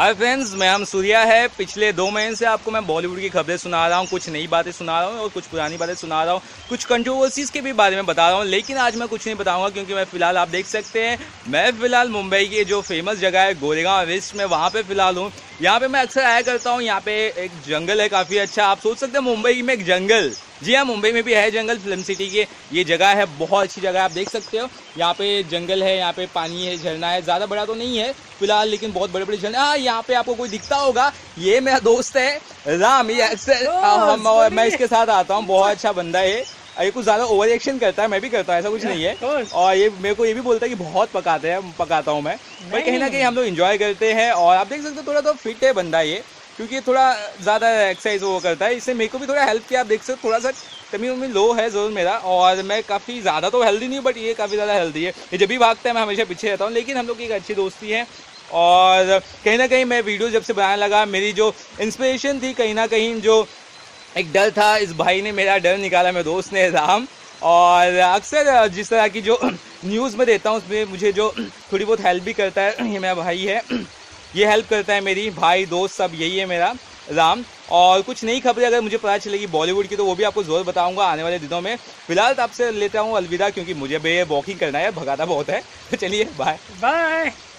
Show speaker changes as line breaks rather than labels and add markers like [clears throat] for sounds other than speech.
Hi friends, मैं हम सूर्या है। पिछले दो महीने से आपको मैं बॉलीवुड की खबरें सुना रहा हूँ, कुछ नई बातें सुना रहा हूँ और कुछ पुरानी बातें सुना रहा हूँ, कुछ कंट्रोवर्सीज के भी बारे में बता रहा हूँ, लेकिन आज मैं कुछ नहीं बताऊँगा क्योंकि मैं फ़िलहाल आप देख सकते हैं, मैं फ़िलहाल मुंबई की जो फ़ेमस जगह है, गोरेगांव वेस्ट में वहाँ पर फ़िलहाल हूँ। यहाँ पर मैं अक्सर आया करता हूँ, यहाँ पे एक जंगल है काफ़ी अच्छा आप सोच सकते हैं मुंबई में एक जंगल। जी हाँ मुंबई में भी है जंगल फ़िल्म सिटी के ये जगह है बहुत अच्छी जगह आप देख सकते हो। यहाँ पे जंगल है यहाँ पे पानी है झरना है ज़्यादा बड़ा तो नहीं है फ़िलहाल लेकिन बहुत बड़े बड़े झरने। हाँ यहाँ पे आपको कोई दिखता होगा ये मेरा दोस्त है राम ये अक्सर हम मैं इसके साथ आता हूँ बहुत अच्छा बंदा है। ये कुछ ज़्यादा ओवर एक्शन करता है मैं भी करता हूँ ऐसा कुछ नहीं है। और ये मेरे को ये भी बोलता है कि बहुत पकाते हैं पकाता हूँ मैं। पर कहीं ना कहीं हम लोग इंजॉय करते हैं और आप देख सकते हो थोड़ा तो फिट है बंदा ये। क्योंकि ये थोड़ा ज़्यादा एक्सरसाइज वो करता है, इससे मेरे को भी थोड़ा हेल्प किया, आप देख सकते हो, थोड़ा सा कमी उमी लो है ज़रूर मेरा, और मैं काफ़ी ज़्यादा तो हेल्दी नहीं हूँ बट ये काफ़ी ज़्यादा हेल्दी है। ये जब भी भागता है, मैं हमेशा पीछे रहता हूँ, लेकिन हम लोग की एक अच्छी दोस्ती है, और कहीं ना कहीं मैं वीडियो जब से बनाने लगा, मेरी जो इंस्पिरेशन थी, कहीं ना कहीं जो एक डर था, इस भाई ने मेरा डर निकाला, मेरे दोस्त ने राम, और अक्सर जिस तरह की जो [clears throat] न्यूज़ में देता हूँ, उसमें मुझे जो [clears throat] थोड़ी बहुत हेल्प भी करता है, [clears throat] ये मेरा भाई है। ये हेल्प करता है मेरी भाई, दोस्त सब, यही है मेरा राम। और कुछ नई खबरें अगर मुझे पता चलेगी बॉलीवुड की तो वो भी आपको ज़रूर बताऊँगा आने वाले दिनों में। फ़िलहाल तो आपसे लेता हूँ अलविदा, क्योंकि मुझे बे वॉकिंग करना है, भगाता बहुत है। तो चलिए बाय
बाय